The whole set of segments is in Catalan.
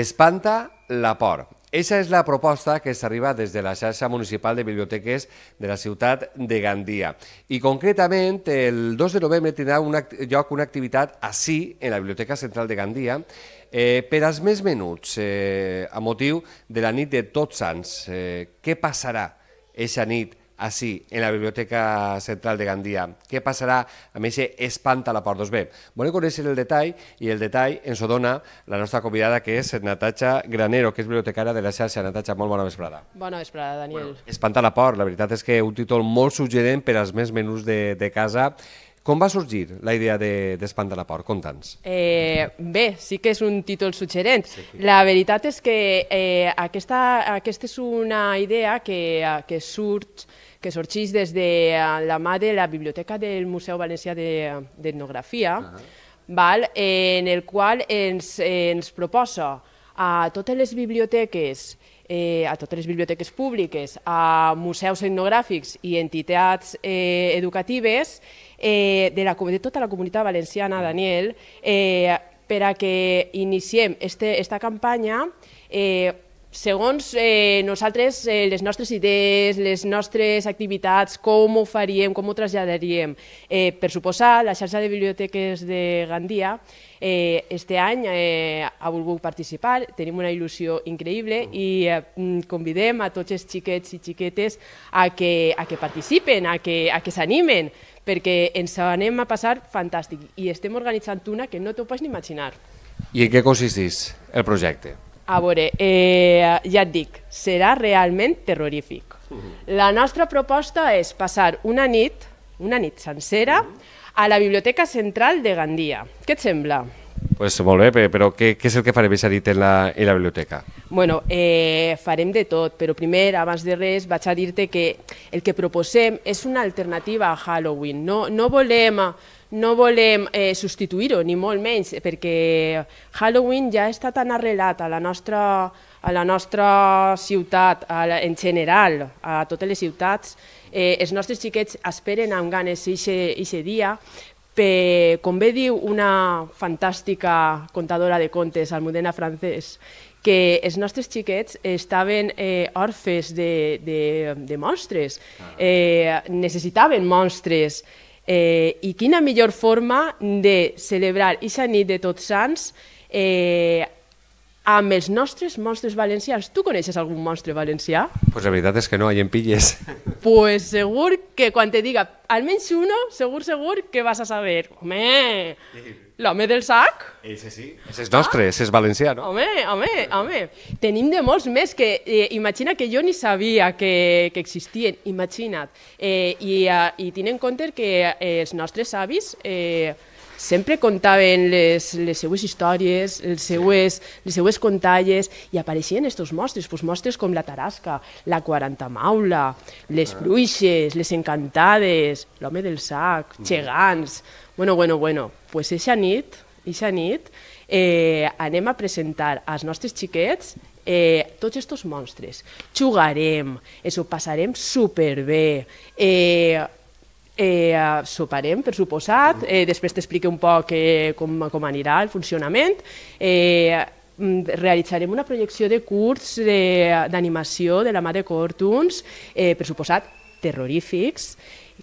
espanta la por. Eixa és la proposta que s'arriba des de la xarxa municipal de biblioteques de la ciutat de Gandia. I concretament, el 2 de novembre tindrà una, lloc una activitat així, en la Biblioteca Central de Gandia, eh, per als més menuts, eh, a motiu de la nit de Tots Sants. Eh, què passarà eixa nit així, en la Biblioteca Central de Gandia. Què passarà amb aquest espanta la port? Doncs bé, volem conèixer el detall i el detall ens ho dona la nostra convidada que és Natatxa Granero, que és bibliotecària de la xarxa. Natatxa, molt bona vesprada. Bona vesprada, Daniel. Bueno, espanta la port, la veritat és que un títol molt suggerent per als més menús de, de casa. Com va sorgir la idea d'Espanta de, la Port? Conta'ns. Eh, bé, sí que és un títol suggerent. Sí. La veritat és que eh, aquesta, aquesta és una idea que, que surt que sorgeix des de eh, la mà de la Biblioteca del Museu Valencià d'Etnografia, de, uh -huh. val, en el qual ens, ens proposa a totes les biblioteques eh, a totes les biblioteques públiques, a museus etnogràfics i entitats eh, educatives eh, de, la, de tota la comunitat valenciana, Daniel, eh, per a que iniciem este, esta campanya eh, segons eh, nosaltres, eh, les nostres idees, les nostres activitats, com ho faríem, com ho traslladaríem. Eh, per suposar, la xarxa de biblioteques de Gandia eh, este any eh, ha volgut participar, tenim una il·lusió increïble i eh, convidem a tots els xiquets i xiquetes a que, a que participen, a que, a que s'animen, perquè ens anem a passar fantàstic i estem organitzant una que no t'ho pots ni imaginar. I en què consisteix el projecte? A veure, eh, ja et dic, serà realment terrorífic. La nostra proposta és passar una nit, una nit sencera, a la Biblioteca Central de Gandia. Què et sembla? Pues molt bé, però què, què és el que farem aquesta nit en la, en la biblioteca? Bueno, eh, farem de tot, però primer, abans de res, vaig a dir-te que el que proposem és una alternativa a Halloween. No, no volem no volem eh, substituir-ho, ni molt menys, perquè Halloween ja està tan arrelat a la nostra, a la nostra ciutat, a la, en general, a totes les ciutats. Eh, els nostres xiquets esperen amb ganes aquest dia, per, com bé diu una fantàstica contadora de contes, Almudena Francès, que els nostres xiquets estaven eh, orfes de, de, de monstres, ah. eh, necessitaven monstres, Eh, I quina millor forma de celebrar aquesta nit de Tots Sants eh, amb els nostres monstres valencians. Tu coneixes algun monstre valencià? Pues la veritat és que no, hi en pilles. Pues segur que quan te diga almenys uno, segur, segur que vas a saber. Home, l'home del sac? Ese sí, ese és nostre, ah? ese és valencià, no? Home, home, home. Tenim de molts més que, eh, imagina que jo ni sabia que, que existien, imagina't. Eh, i, uh, I tinc en compte que eh, els nostres avis... Eh, sempre contaven les, les seues històries, els seues, les seues contalles, i apareixien estos mostres, pues mostres com la Tarasca, la Quarantamaula, les bruixes, les encantades, l'home del sac, gegants... Bueno, bueno, bueno, pues eixa nit, eixa nit, eh, anem a presentar als nostres xiquets eh, tots aquests monstres. Jugarem, ens ho passarem superbé, eh, Eh, soparem, per suposat, eh, després t'explico un poc eh, com, com anirà el funcionament. Eh, mm, realitzarem una projecció de curts d'animació de, de la mà de Cortuns, eh, per suposat terrorífics,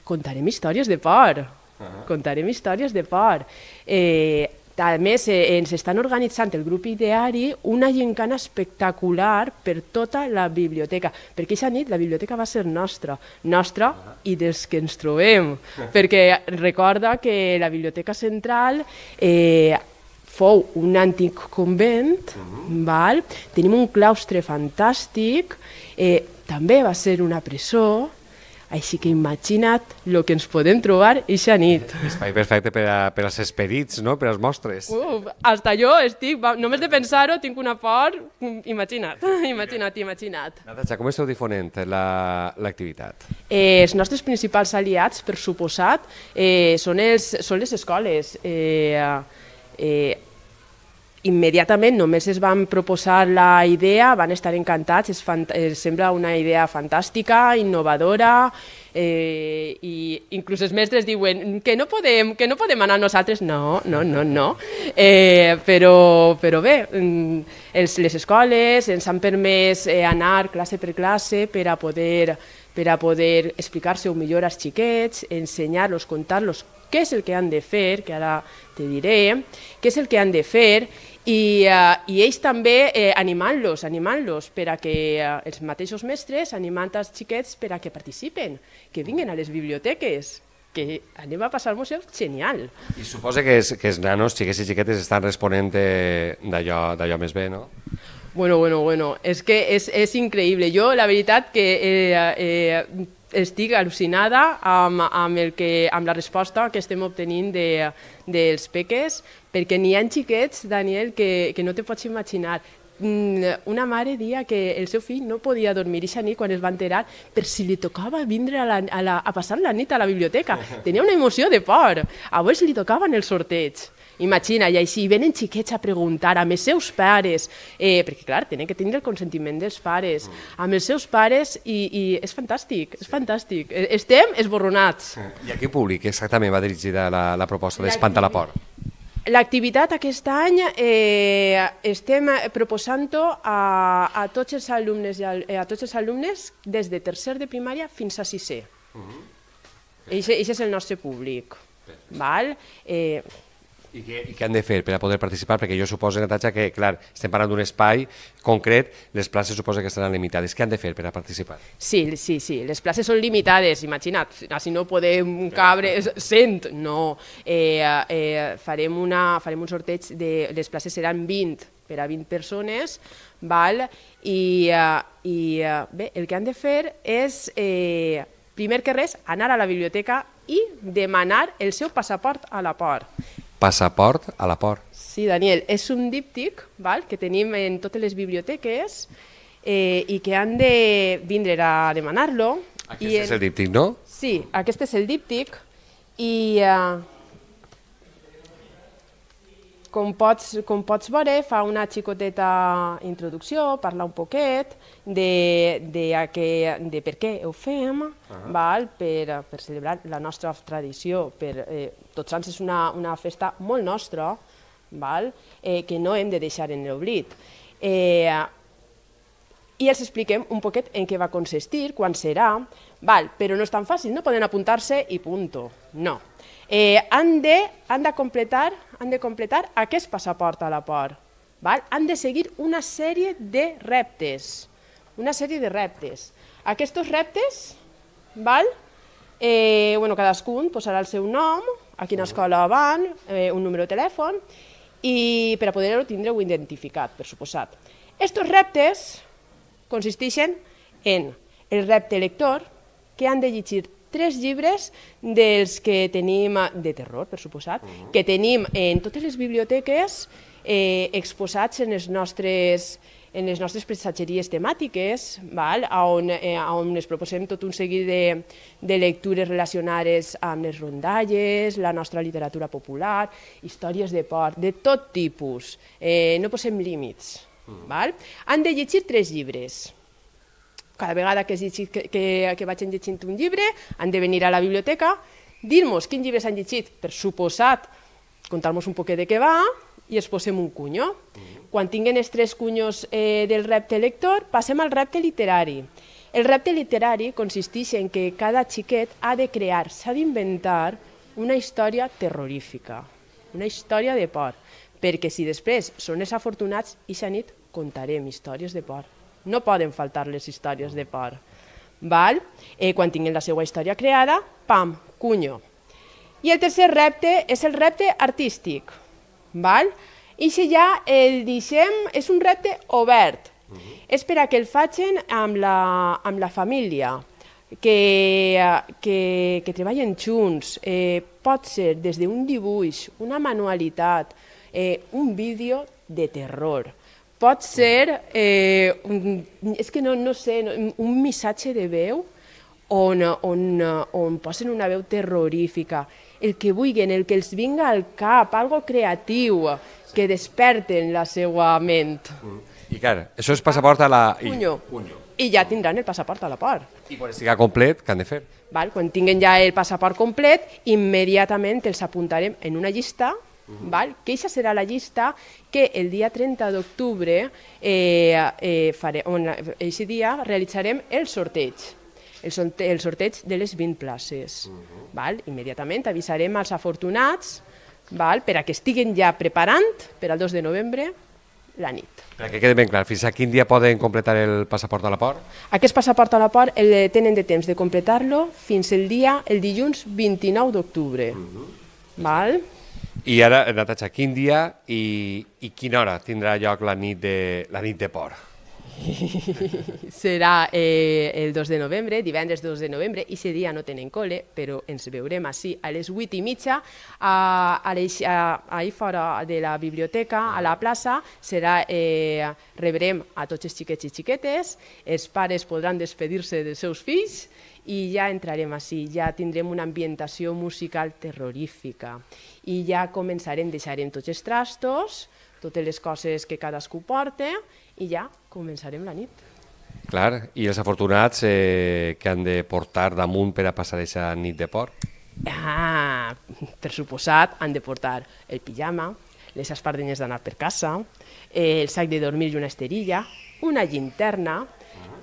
contarem històries de por, uh -huh. contarem històries de por. Eh, a més, eh, ens estan organitzant el grup ideari una gincana espectacular per tota la biblioteca, perquè aquesta nit la biblioteca va ser nostra, nostra i dels que ens trobem, perquè recorda que la biblioteca central eh, fou un antic convent, uh -huh. val? tenim un claustre fantàstic, eh, també va ser una presó, així que imagina't el que ens podem trobar eixa nit. Espai perfecte per, a, per als esperits, no? per als mostres. Uh, hasta jo estic, només de pensar-ho tinc una por, imagina't, imagina't, imagina't. Natasha, com esteu difonent l'activitat? La, eh, els nostres principals aliats, per suposat, eh, són, els, són les escoles. Eh, eh, immediatament només es van proposar la idea, van estar encantats, es, es sembla una idea fantàstica, innovadora, eh, i inclús els mestres diuen que no podem, que no podem anar nosaltres. No, no, no, no. Eh, però, però bé, mm, els, les escoles ens han permès eh, anar classe per classe per a poder per a poder explicar-se millor als xiquets, ensenyar-los, contar-los què és el que han de fer, que ara te diré, què és el que han de fer, i, uh, i ells també eh, animant-los, animant-los per a que uh, els mateixos mestres animant els xiquets per a que participen, que vinguin a les biblioteques, que anem a passar-nos genial. I suposa que, és, que els nanos, xiquets i xiquetes, estan responent d'allò més bé, no? Bueno, bueno, bueno, és que és, és increïble. Jo, la veritat, que eh, eh, estic al·lucinada amb, amb, el que, amb la resposta que estem obtenint de, dels peques, perquè n'hi ha xiquets, Daniel, que, que no te pots imaginar. Mm, una mare dia que el seu fill no podia dormir i nit quan es va enterar per si li tocava vindre a, la, a, la, a passar la nit a la biblioteca. Tenia una emoció de por. A vos li tocaven el sorteig. Imagina, i així venen xiquets a preguntar amb els seus pares, eh, perquè clar, tenen que tenir el consentiment dels pares, amb els seus pares i, i és fantàstic, és fantàstic. Eh, estem esborronats. I a quin públic exactament va dirigida la, la proposta d'Espanta la por? L'activitat aquest any eh, estem proposant-ho a, a, tots els alumnes, a, a tots els alumnes des de tercer de primària fins a sisè. Uh -huh. Aquest és el nostre públic. Val? Eh, i què, I què han de fer per a poder participar? Perquè jo suposo, Natatxa, que, clar, estem parlant d'un espai concret, les places suposa que estaran limitades. Què han de fer per a participar? Sí, sí, sí, les places són limitades, imagina't, si no podem cabre 100, no. Eh, eh, farem, una, farem un sorteig, de, les places seran 20 per a 20 persones, val? I, uh, i uh, bé, el que han de fer és, eh, primer que res, anar a la biblioteca i demanar el seu passaport a la port Passaport a la port. Sí, Daniel, és un díptic val, que tenim en totes les biblioteques eh, i que han de vindre a demanar-lo. Aquest i és el díptic, no? Sí, aquest és el díptic i eh, com pots, com pots veure, fa una xicoteta introducció, parla un poquet de, de, que, de per què ho fem, uh -huh. val? Per, per celebrar la nostra tradició. Per, eh, Tots Sants és una, una festa molt nostra, val? Eh, que no hem de deixar en l'oblit. Eh, i els expliquem un poquet en què va consistir, quan serà, val? però no és tan fàcil, no poden apuntar-se i punto, no eh, han, de, han, de completar, han de completar aquest passaport a la port. Val? Han de seguir una sèrie de reptes. Una sèrie de reptes. Aquests reptes, val? Eh, bueno, cadascun posarà el seu nom, a quina escola van, eh, un número de telèfon, i per a poder-ho tindre-ho identificat, per suposat. Estos reptes consisteixen en el repte lector, que han de llegir tres llibres dels que tenim, de terror, per suposat, uh -huh. que tenim en totes les biblioteques eh, exposats en les nostres en les nostres prestatgeries temàtiques, val? On, eh, on es proposem tot un seguit de, de lectures relacionades amb les rondalles, la nostra literatura popular, històries de port, de tot tipus. Eh, no posem límits. Mm. Val? Han de llegir tres llibres cada vegada que, llegit, que, que, que vagin llegint un llibre, han de venir a la biblioteca, dir-nos quins llibres han llegit, per suposat, contar-nos un poquet de què va, i es posem un cunyo. Mm. Quan tinguen els tres cunyos eh, del repte lector, passem al repte literari. El repte literari consisteix en que cada xiquet ha de crear, s'ha d'inventar una història terrorífica, una història de por, perquè si després són els afortunats, i nit contarem històries de por no poden faltar les històries de por. Val? Eh, quan tinguin la seva història creada, pam, cunyo. I el tercer repte és el repte artístic. Val? I si ja el deixem, és un repte obert. Uh -huh. És per a que el facin amb la, amb la família, que, que, que treballen junts. Eh, pot ser des d'un dibuix, una manualitat, eh, un vídeo de terror pot ser, eh, un, és que no, no sé, un missatge de veu on, on, on posen una veu terrorífica. El que vulguin, el que els vinga al cap, algo creatiu, que desperten la seva ment. Mm. I clar, això és passaport a la... I, Unyo. Unyo. I ja tindran el passaport a la port. I quan estigui complet, què han de fer? Val? Quan tinguin ja el passaport complet, immediatament els apuntarem en una llista, val? que aquesta serà la llista que el dia 30 d'octubre, eh, eh, fare, on, aquest dia realitzarem el sorteig el, sorte el sorteig de les 20 places. Uh -huh. val? Immediatament avisarem als afortunats val? per a que estiguen ja preparant per al 2 de novembre la nit. Perquè quede ben clar, fins a quin dia poden completar el passaport a la port? Aquest passaport a la port el tenen de temps de completar-lo fins el dia, el dilluns 29 d'octubre. Uh -huh. Val? I ara, Natasha, quin dia i, i quina hora tindrà lloc la nit de, la nit de port? Serà eh, el 2 de novembre, divendres 2 de novembre, i ese dia no tenen col·le, però ens veurem així a les 8 i mitja, a, a, les, a, ahí fora de la biblioteca, a la plaça, serà, eh, rebrem a tots els xiquets i xiquetes, els pares podran despedir-se dels seus fills, i ja entrarem així, ja tindrem una ambientació musical terrorífica. I ja començarem, deixarem tots els trastos, totes les coses que cadascú porta i ja començarem la nit. Clar, i els afortunats eh, que han de portar damunt per a passar aquesta nit de port? Ah, per suposat, han de portar el pijama, les espardenyes d'anar per casa, eh, el sac de dormir i una esterilla, una llinterna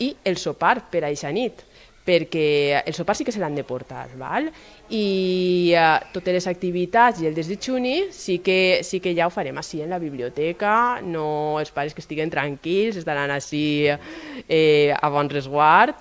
i el sopar per a aquesta nit perquè el sopar sí que se l'han de portar, val? i uh, totes les activitats i el desdejuni sí que, sí que ja ho farem així en la biblioteca, no els pares que estiguen tranquils, estaran així eh, a bon resguard,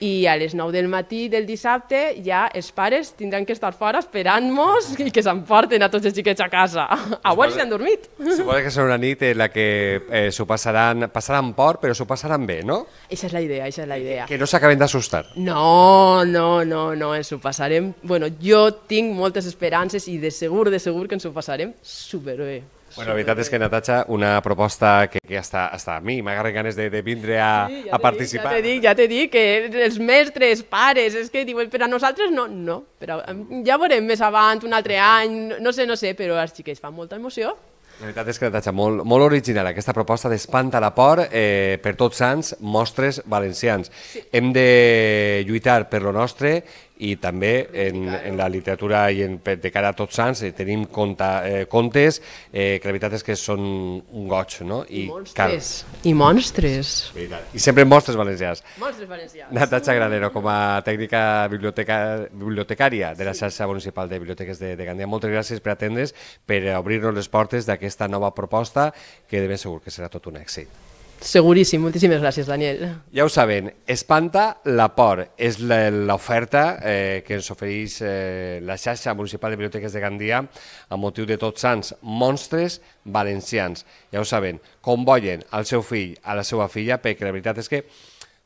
i a les 9 del matí del dissabte ja els pares tindran que estar fora esperant-nos i que s'emporten a tots els xiquets a casa. A veure si han dormit. Suposo que serà una nit en la que eh, s'ho passaran, passaran por, però s'ho passaran bé, no? Eixa és la idea, eixa és la idea. Que no s'acaben d'assustar. No, no, no, no, ens ho passarem... Bueno, jo tinc moltes esperances i de segur, de segur que ens ho passarem superbé. Bueno, la veritat és que, Natasha, una proposta que, que hasta, hasta a mi m'agarren ganes de, de vindre a, Sí, a participar. Dic, ja te dic, ja te dic, que els mestres, pares, és que diuen, per a nosaltres no, no, però ja veurem més avant, un altre any, no sé, no sé, però als xiquets fa molta emoció. La veritat és que, Natasha, molt, molt original aquesta proposta d'Espanta la por eh, per tots sants, mostres valencians. Sí. Hem de lluitar per lo nostre i també en, en la literatura i en, de cara a tots sants eh, tenim conta, eh, contes eh, que la veritat és que són un goig, no? I monstres. I monstres. Veritat. I sempre mostres valencians. Monstres valencians. Natasha Granero, com a tècnica biblioteca, bibliotecària de la xarxa municipal de biblioteques de, de Gandia, moltes gràcies per atendre's, per obrir-nos les portes d'aquesta nova proposta que de ben segur que serà tot un èxit. Seguríssim, moltíssimes gràcies, Daniel. Ja ho saben, Espanta la por és l'oferta eh, que ens ofereix eh, la xarxa municipal de biblioteques de Gandia amb motiu de Tots Sants, monstres valencians. Ja ho saben, convoyen al seu fill, a la seva filla, perquè la veritat és que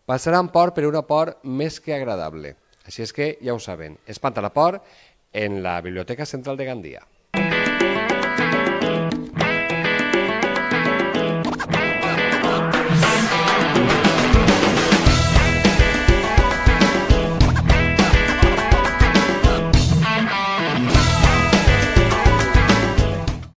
passaran por per una por més que agradable. Així és que ja ho saben, Espanta la por en la Biblioteca Central de Gandia.